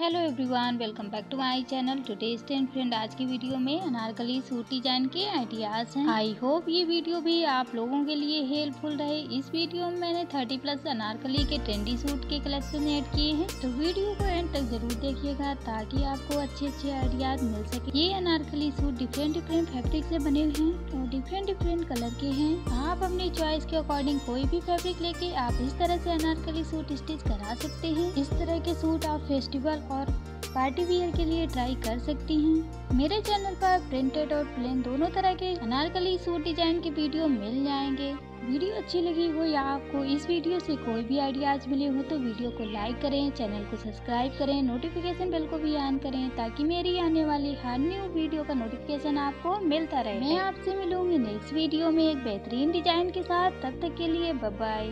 Hello everyone, welcome back to my channel. Today stand friend, आज की video में Anarkali suit design के ideas हैं। आई होप ये वीडियो भी आप लोगों के लिए हेल्पफुल रहे। इस वीडियो में मैंने 30 प्लस अनारकली के ट्रेंडी सूट के कलेक्शन ऐड किए हैं। तो वीडियो को एंड तक ज़रूर देखिएगा ताकि आपको अच्छे अच्छे आइडियाज़ मिल सके। ये Anarkali suit different different fabric से बने हुए हैं और डिफरेंट डिफरेंट कलर के हैं। आप अपनी चॉइस के अकॉर्डिंग कोई भी फैब्रिक लेके आप इस तरह से अनारकली सूट स्टिच करा सकते हैं। इस तरह के सूट आप फेस्टिवल और पार्टी वियर के लिए ट्राई कर सकती हैं। मेरे चैनल पर प्रिंटेड और प्लेन दोनों तरह के अनारकली सूट डिज़ाइन के वीडियो मिल जाएँगे। वीडियो अच्छी लगी हो या आपको इस वीडियो से कोई भी आइडियाज़ मिले हो तो वीडियो को लाइक करें, चैनल को सब्सक्राइब करें, नोटिफिकेशन बेल को भी ऑन करें, ताकि मेरी आने वाली हर न्यू वीडियो का नोटिफिकेशन आपको मिलता रहे। मैं आपसे मिलूँगी नेक्स्ट वीडियो में एक बेहतरीन डिज़ाइन के साथ। तब तक के लिए बाय